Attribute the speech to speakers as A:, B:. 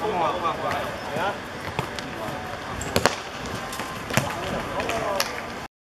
A: Tunggu, 来